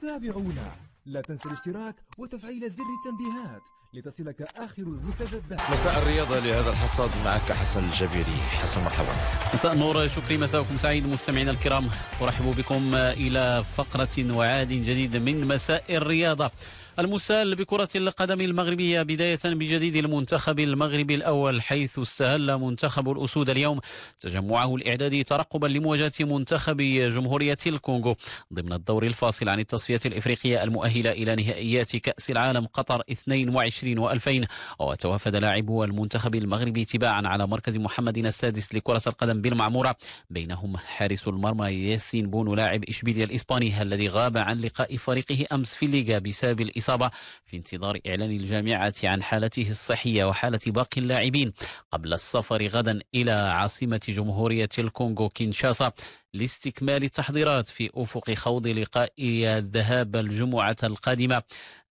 تابعونا. لا تنسى الاشتراك وتفعيل زر التنبيهات لتصلك آخر المستجدات. مساء الرياضة لهذا الحصاد معك حسن الجبيري. حسن مرحبا. مساء النور شكري مساءكم سعيد مستمعينا الكرام. أرحب بكم إلى فقرة وعاد جديد من مساء الرياضة. المسال بكرة القدم المغربية بداية بجديد المنتخب المغربي الأول حيث استهل منتخب الأسود اليوم تجمعه الإعدادي ترقبا لمواجهة منتخب جمهورية الكونغو ضمن الدور الفاصل عن التصفية الإفريقية المؤهلة إلى نهائيات كأس العالم قطر 22 و2000 وتوافد لاعبو المنتخب المغربي تباعا على مركز محمد السادس لكرة القدم بالمعمورة. بينهم حارس المرمى ياسين بونو لاعب إشبيليا الإسباني الذي غاب عن لقاء فريقه أمس في الليغا بسبب الإصابة في انتظار إعلان الجامعة عن حالته الصحية وحالة باقي اللاعبين قبل السفر غدا إلى عاصمة جمهورية الكونغو كينشاسا لاستكمال التحضيرات في أفق خوض لقاء الذهاب الجمعة القادمة.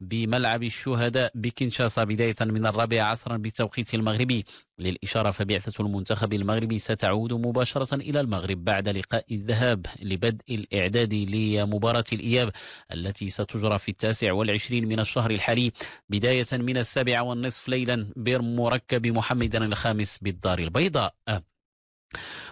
بملعب الشهداء بكنشاسا بداية من الرابعة عصرا بالتوقيت المغربي. للإشارة فبعثة المنتخب المغربي ستعود مباشرة إلى المغرب بعد لقاء الذهاب لبدء الإعداد لمباراة الإياب التي ستجرى في التاسع والعشرين من الشهر الحالي. بداية من السابعة والنصف ليلا بمركب محمد الخامس بالدار البيضاء.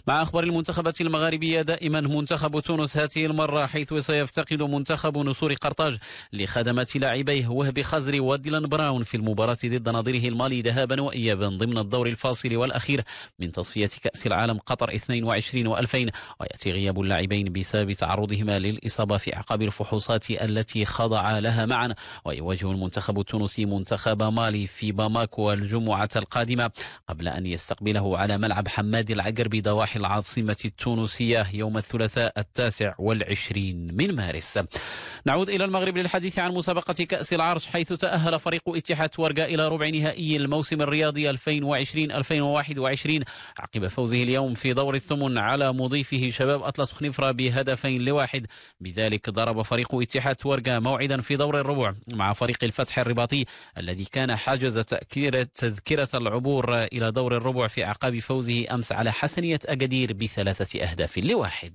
مع أخبار المنتخبات المغاربية دائما منتخب تونس هذه المرة حيث سيفتقد منتخب نسور قرطاج لخدمات لاعبيه وهبي خزري وديلان براون في المباراة ضد نظيره المالي ذهابا وإيابا ضمن الدور الفاصل والأخير من تصفية كأس العالم قطر 22 و2000 ويأتي غياب اللاعبين بسبب تعرضهما للإصابة في أعقاب الفحوصات التي خضع لها معا. ويواجه المنتخب التونسي منتخب مالي في باماكو الجمعة القادمة قبل أن يستقبله على ملعب حماد العقر غرب ضواحي العاصمة التونسية يوم الثلاثاء التاسع والعشرين من مارس. نعود إلى المغرب للحديث عن مسابقة كأس العرش حيث تأهل فريق اتحاد ورقة إلى ربع نهائي الموسم الرياضي 2020-2021 عقب فوزه اليوم في دور الثمن على مضيفه شباب أطلس خنفرة بهدفين لواحد. بذلك ضرب فريق اتحاد ورقة موعدا في دور الربع مع فريق الفتح الرباطي الذي كان حاجز تذكرة العبور إلى دور الربع في أعقاب فوزه أمس على حسن حسنية أكادير بثلاثة أهداف لواحد.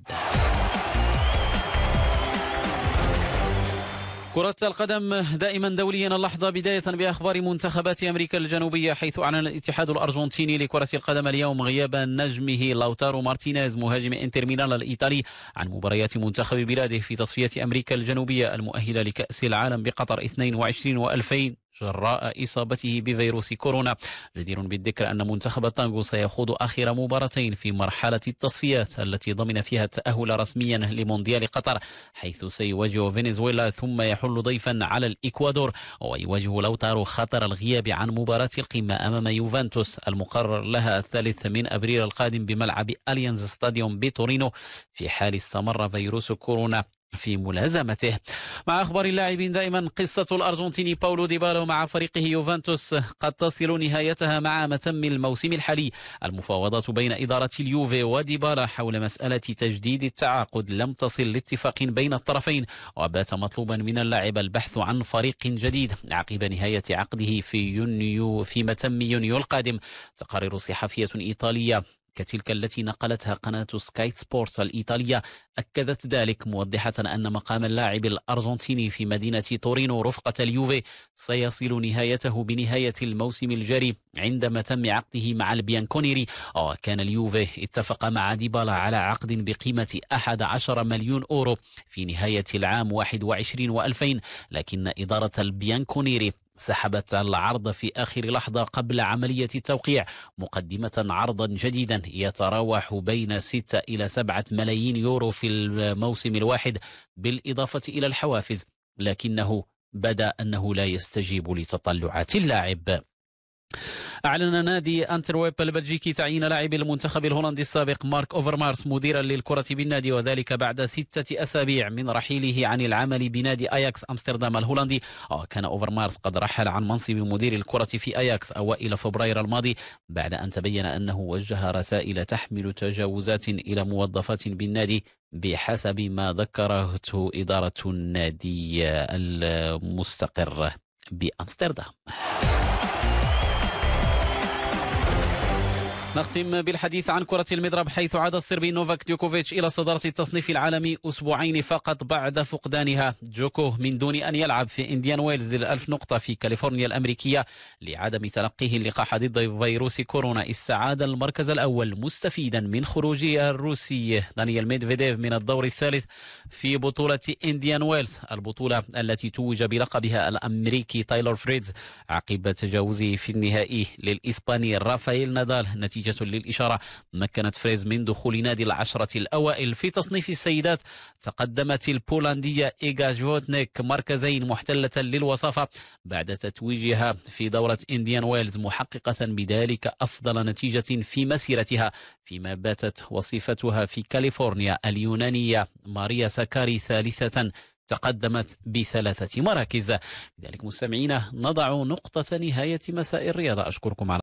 كرة القدم دائما دوليا اللحظة بداية بأخبار منتخبات أمريكا الجنوبية حيث أعلن الاتحاد الأرجنتيني لكرة القدم اليوم غياب نجمه لوتارو مارتينيز مهاجم إنتر ميلان الإيطالي عن مباريات منتخب بلاده في تصفية أمريكا الجنوبية المؤهلة لكأس العالم بقطر 22 و2000 جراء إصابته بفيروس كورونا. جدير بالذكر أن منتخب التانغو سيخوض آخر مباراتين في مرحلة التصفيات التي ضمن فيها التأهل رسميا لمونديال قطر حيث سيواجه فنزويلا ثم يحل ضيفا على الإكوادور ويواجه لوتارو خطر الغياب عن مباراة القمة أمام يوفنتوس المقرر لها الثالث من أبريل القادم بملعب أليانز ستاديوم بتورينو. في حال استمر فيروس كورونا في ملازمته. مع أخبار اللاعبين دائما قصة الأرجنتيني باولو ديبالا مع فريقه يوفنتوس قد تصل نهايتها مع متم الموسم الحالي. المفاوضات بين إدارة اليوفي وديبالا حول مسألة تجديد التعاقد لم تصل لاتفاق بين الطرفين وبات مطلوبا من اللاعب البحث عن فريق جديد عقب نهاية عقده في يونيو في متم يونيو القادم. تقارير صحفية إيطالية كتلك التي نقلتها قناة سكاي سبورتس الإيطالية أكدت ذلك موضحة أن مقام اللاعب الأرجنتيني في مدينة تورينو رفقة اليوفي سيصل نهايته بنهاية الموسم الجاري عند متم عقده مع البيانكونيري. وكان اليوفي اتفق مع ديبالا على عقد بقيمة 11 مليون أورو في نهاية العام 21 و2000 لكن إدارة البيانكونيري سحبت العرض في آخر لحظة قبل عملية التوقيع مقدمة عرضا جديدا يتراوح بين 6 إلى 7 ملايين يورو في الموسم الواحد بالإضافة إلى الحوافز لكنه بدأ أنه لا يستجيب لتطلعات اللاعب. أعلن نادي أنترويب البلجيكي تعيين لاعب المنتخب الهولندي السابق مارك أوفرمارس مديرا للكرة بالنادي وذلك بعد ستة أسابيع من رحيله عن العمل بنادي أياكس أمستردام الهولندي. كان أوفرمارس قد رحل عن منصب مدير الكرة في أياكس أوائل فبراير الماضي بعد أن تبين أنه وجه رسائل تحمل تجاوزات إلى موظفات بالنادي بحسب ما ذكرته إدارة النادي المستقر بأمستردام. نختم بالحديث عن كرة المضرب حيث عاد الصربي نوفاك دجوكوفيتش إلى صدارة التصنيف العالمي أسبوعين فقط بعد فقدانها. جوكو من دون أن يلعب في إنديان ويلز للألف نقطة في كاليفورنيا الأمريكية لعدم تلقيه اللقاح ضد فيروس كورونا. استعاد المركز الأول مستفيدا من خروج الروسي دانيال ميدفيديف من الدور الثالث في بطولة إنديان ويلز البطولة التي توج بلقبها الأمريكي تايلور فريتز عقب تجاوزه في النهائي للإسباني رافائيل نادال نتيجة نتيجة للإشارة. مكنت فريتز من دخول نادي العشرة الأوائل في تصنيف السيدات. تقدمت البولندية إيغا شفيونتيك مركزين محتلة للوصافة بعد تتويجها في دورة إنديان ويلز محققة بذلك أفضل نتيجة في مسيرتها فيما باتت وصيفتها في كاليفورنيا اليونانية. ماريا ساكاري ثالثة تقدمت بثلاثة مراكز. لذلك مستمعينا نضع نقطة نهاية مساء الرياضة أشكركم على